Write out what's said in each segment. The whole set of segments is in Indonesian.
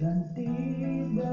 dan tiba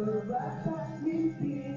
berubah mimpi